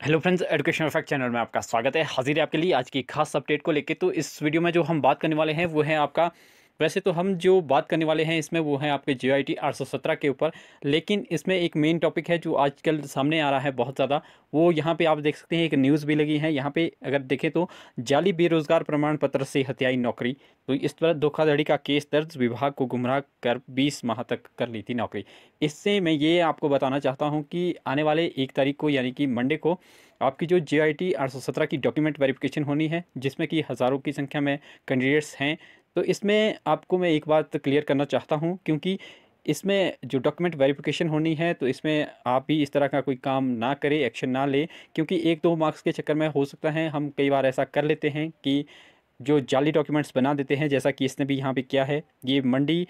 Hello friends education fact channel में आपका स्वागत है। हाजिर है आपके लिए आज की खास अपडेट को लेकर तो इस वीडियो में जो हम बात करने वाले हैं, वो है आपका वैसे तो हम जो बात करने वाले हैं, इसमें वो है आपके जे आई टी के ऊपर, लेकिन इसमें एक मेन टॉपिक है जो आजकल सामने आ रहा है बहुत ज़्यादा। वो यहाँ पे आप देख सकते हैं, एक न्यूज़ भी लगी है। यहाँ पे अगर देखें तो जाली बेरोज़गार प्रमाण पत्र से हत्याई नौकरी। तो इस तरह धोखाधड़ी का केस दर्ज, विभाग को गुमराह कर बीस माह तक कर ली थी नौकरी। इससे मैं ये आपको बताना चाहता हूँ कि आने वाले एक तारीख को, यानी कि मंडे को, आपकी जो जे आई टी की डॉक्यूमेंट वेरिफिकेशन होनी है, जिसमें कि हज़ारों की संख्या में कैंडिडेट्स हैं तो इसमें आपको मैं एक बात क्लियर करना चाहता हूँ, क्योंकि इसमें जो डॉक्यूमेंट वेरिफिकेशन होनी है तो इसमें आप भी इस तरह का कोई काम ना करें एक्शन ना लें, क्योंकि एक दो मार्क्स के चक्कर में हो सकता है हम कई बार ऐसा कर लेते हैं कि जो जाली डॉक्यूमेंट्स बना देते हैं, जैसा कि इसने भी यहाँ पे किया है, ये मंडी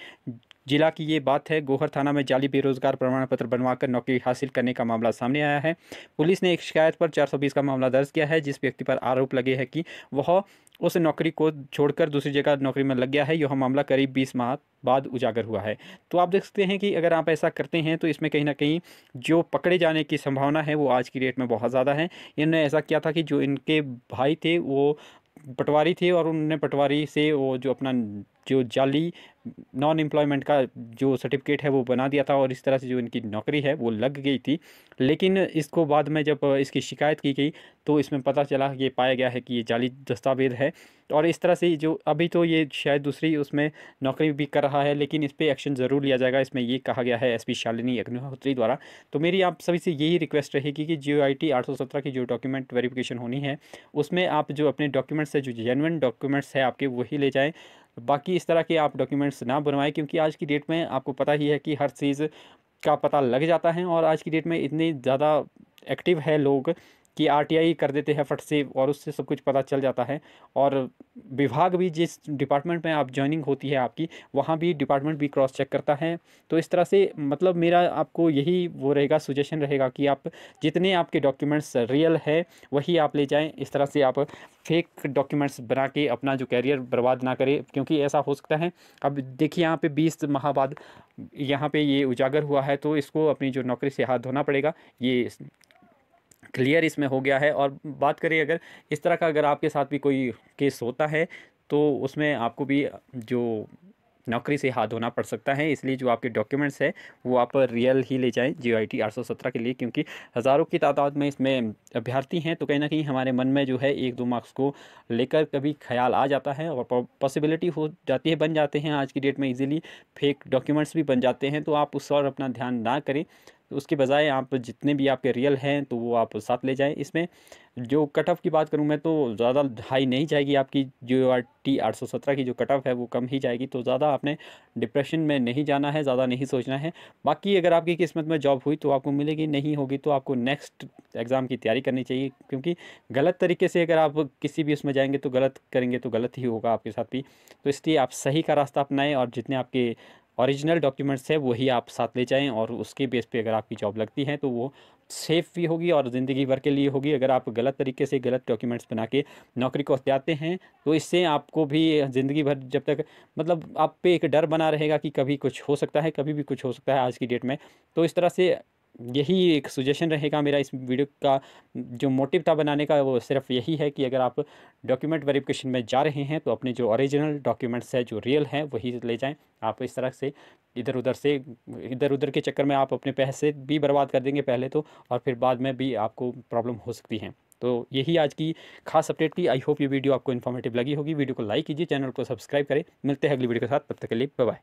जिला की ये बात है, गोहर थाना में जाली बेरोजगार प्रमाण पत्र बनवाकर नौकरी हासिल करने का मामला सामने आया है। पुलिस ने एक शिकायत पर 420 का मामला दर्ज किया है, जिस व्यक्ति पर आरोप लगे हैं कि वह उस नौकरी को छोड़कर दूसरी जगह नौकरी में लग गया है। यह मामला करीब बीस माह बाद उजागर हुआ है। तो आप देख सकते हैं कि अगर आप ऐसा करते हैं तो इसमें कहीं ना कहीं जो पकड़े जाने की संभावना है, वो आज की डेट में बहुत ज़्यादा है। इन्होंने ऐसा किया था कि जो इनके भाई थे, वो पटवारी थे और उनने पटवारी से वो जो अपना जो जाली नॉन एम्प्लॉयमेंट का जो सर्टिफिकेट है वो बना दिया था और इस तरह से जो इनकी नौकरी है वो लग गई थी। लेकिन इसको बाद में जब इसकी शिकायत की गई तो इसमें पता चला, ये पाया गया है कि ये जाली दस्तावेज़ है। और इस तरह से जो अभी तो ये शायद दूसरी उसमें नौकरी भी कर रहा है, लेकिन इस पर एक्शन ज़रूर लिया जाएगा। इसमें ये कहा गया है एस पी शालिनी अग्निहोत्री द्वारा। तो मेरी आप सभी से यही रिक्वेस्ट रहेगी कि जी आई टी की जो डॉक्यूमेंट वेरिफिकेशन होनी है, उसमें आप जो अपने डॉक्यूमेंट्स है, जो जेनवन डॉक्यूमेंट्स है, आपके वही ले जाएँ। बाकी इस तरह के आप डॉक्यूमेंट्स ना बनवाएँ, क्योंकि आज की डेट में आपको पता ही है कि हर चीज़ का पता लग जाता है और आज की डेट में इतनी ज़्यादा एक्टिव है लोग कि आरटीआई कर देते हैं फट से और उससे सब कुछ पता चल जाता है। और विभाग भी जिस डिपार्टमेंट में आप ज्वाइनिंग होती है आपकी, वहाँ भी डिपार्टमेंट भी क्रॉस चेक करता है। तो इस तरह से मतलब मेरा आपको यही वो रहेगा सुजेशन रहेगा कि आप जितने आपके डॉक्यूमेंट्स रियल है, वही आप ले जाएँ। इस तरह से आप फेक डॉक्यूमेंट्स बना के अपना जो कैरियर बर्बाद ना करें, क्योंकि ऐसा हो सकता है। अब देखिए, यहाँ पे बीस माह बाद यहाँ पे ये उजागर हुआ है तो इसको अपनी जो नौकरी से हाथ धोना पड़ेगा। ये क्लियर इसमें हो गया है। और बात करें अगर इस तरह का अगर आपके साथ भी कोई केस होता है तो उसमें आपको भी जो नौकरी से हाथ धोना पड़ सकता है। इसलिए जो आपके डॉक्यूमेंट्स है, वो आप रियल ही ले जाएँ जी आई टी आठ सौ सत्रह के लिए, क्योंकि हज़ारों की तादाद में इसमें अभ्यर्थी हैं। तो कहीं ना कहीं हमारे मन में जो है एक दो मार्क्स को लेकर कभी ख्याल आ जाता है और पॉसिबिलिटी हो जाती है, बन जाते हैं। आज की डेट में इजीली फेक डॉक्यूमेंट्स भी बन जाते हैं। तो आप उस और अपना ध्यान ना करें। उसके बजाय आप जितने भी आपके रियल हैं तो वो आप साथ ले जाएँ। इसमें जो कट ऑफ़ की बात करूँ मैं तो ज़्यादा हाई नहीं जाएगी आपकी, जो आर टी आठ सौ सत्रह की जो कट ऑफ़ है, वो कम ही जाएगी। तो ज़्यादा आपने डिप्रेशन में नहीं जाना है, ज़्यादा नहीं सोचना है। बाकी अगर आपकी किस्मत में जॉब हुई तो आपको मिलेगी, नहीं होगी तो आपको नेक्स्ट एग्ज़ाम की तैयारी करनी चाहिए। क्योंकि गलत तरीके से अगर आप किसी भी उसमें जाएँगे तो गलत करेंगे तो गलत ही होगा आपके साथ भी। तो इसलिए आप सही का रास्ता अपनाएँ और जितने आपके ओरिजिनल डॉक्यूमेंट्स है, वही आप साथ ले जाएँ और उसके बेस पे अगर आपकी जॉब लगती है तो वो सेफ़ भी होगी और ज़िंदगी भर के लिए होगी। अगर आप गलत तरीके से गलत डॉक्यूमेंट्स बना के नौकरी को हत्याते हैं तो इससे आपको भी ज़िंदगी भर जब तक मतलब आप पे एक डर बना रहेगा कि कभी कुछ हो सकता है, कभी भी कुछ हो सकता है आज की डेट में। तो इस तरह से यही एक सुजेशन रहेगा मेरा इस वीडियो का। जो मोटिव था बनाने का, वो सिर्फ़ यही है कि अगर आप डॉक्यूमेंट वेरिफिकेशन में जा रहे हैं तो अपने जो ओरिजिनल डॉक्यूमेंट्स है, जो रियल हैं, वही ले जाएँ। आप इस तरह से इधर उधर से, इधर उधर के चक्कर में आप अपने पैसे भी बर्बाद कर देंगे पहले तो और फिर बाद में भी आपको प्रॉब्लम हो सकती है। तो यही आज की खास अपडेट थी। आई होप ये वीडियो आपको इन्फॉर्मेटिव लगी होगी। वीडियो को लाइक कीजिए चैनल को सब्सक्राइब करें। मिलते हैं अगली वीडियो के साथ। तब तक के लिए बाय